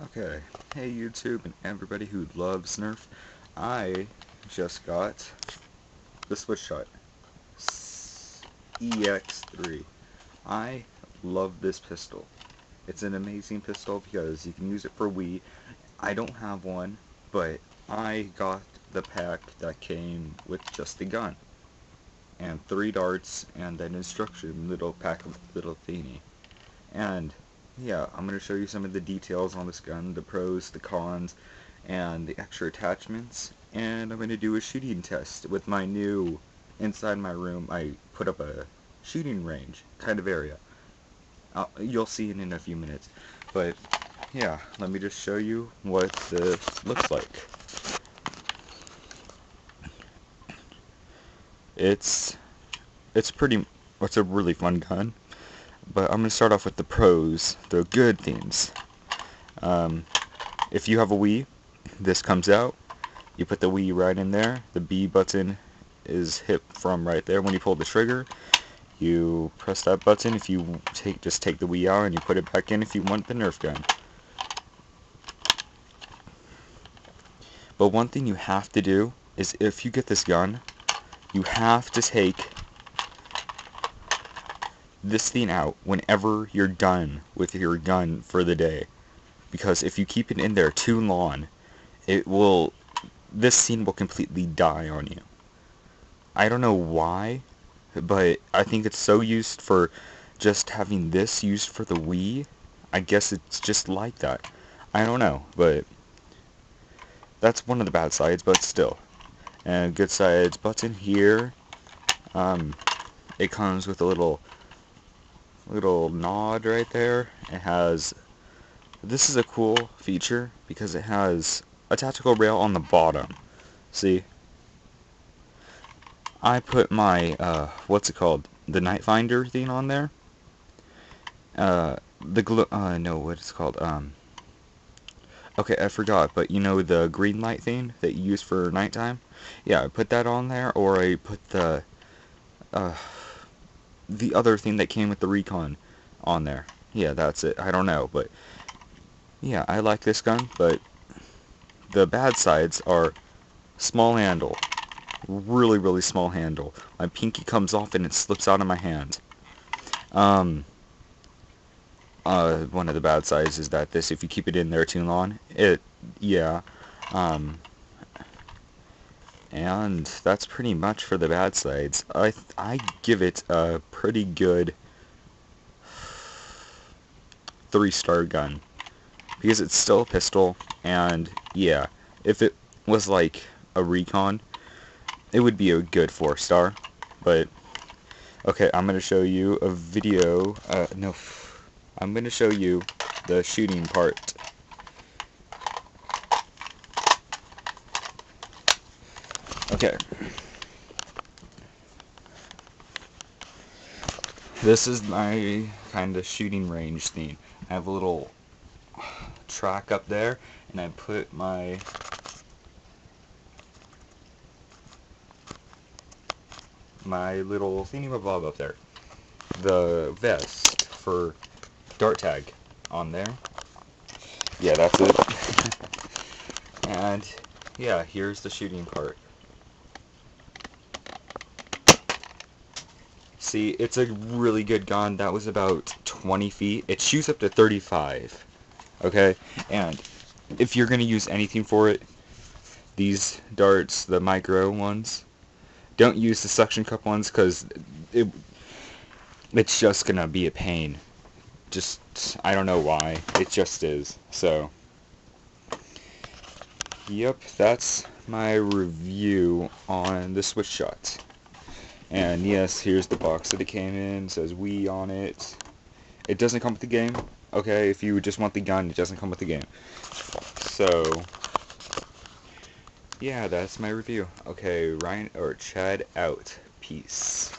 Okay, hey YouTube and everybody who loves Nerf. I just got the Switch Shot EX3. I love this pistol. It's an amazing pistol because you can use it for Wii. I don't have one, but I got the pack that came with just the gun. And three darts and an instruction little pack of little thingy. And yeah, I'm going to show you some of the details on this gun, the pros, the cons, and the extra attachments. And I'm going to do a shooting test with my new, inside my room, I put up a shooting range kind of area. You'll see it in a few minutes. But yeah, let me just show you what this looks like. It's, it's pretty, it's a really fun gun but I'm going to start off with the pros, the good things. Um, if you have a Wii, this comes out. You put the Wii right in there. The B button is hit from right there when you pull the trigger. You press that button if you take just take the Wii out and you put it back in if you want the Nerf gun. But one thing you have to do is if you get this gun, you have to take this thing out whenever you're done with your gun for the day. Because if you keep it in there too long, it will, this scene will completely die on you. I don't know why, but I think it's so used for just having this used for the Wii. I guess it's just like that. I don't know, but that's one of the bad sides, but still. And good sides, button here. Um, it comes with a little little nod right there. It has, this is a cool feature because it has a tactical rail on the bottom. See? I put my, uh, what's it called? The Night Finder thing on there. Uh, the glue, uh, no, what it's called, um, okay, I forgot, but you know the green light thing that you use for nighttime? Yeah, I put that on there, or I put the, uh, the other thing that came with the Recon on there. Yeah, that's it. I don't know, but yeah, I like this gun, but the bad sides are small handle. Really, really small handle. My pinky comes off and it slips out of my hand. Um, uh, one of the bad sides is that this, if you keep it in there too long, it, yeah, um, and that's pretty much for the bad sides. I, I give it a pretty good three-star gun. Because it's still a pistol, and yeah, if it was like a recon, it would be a good four-star. But, okay, I'm going to show you a video, uh, no, I'm going to show you the shooting part Okay. This is my kind of shooting range thing. I have a little track up there, and I put my my little thingy-mabob up there. The vest for dart tag on there. Yeah, that's it. and yeah, here's the shooting part. See, it's a really good gun. That was about 20 feet. It shoots up to 35. Okay? And if you're going to use anything for it, these darts, the micro ones, don't use the suction cup ones because it, it's just going to be a pain. Just, I don't know why. It just is. So, yep, that's my review on the Switch Shot. And yes, here's the box that it came in. It says Wii on it. It doesn't come with the game. Okay, if you just want the gun, it doesn't come with the game. So, yeah, that's my review. Okay, Ryan or Chad out. Peace.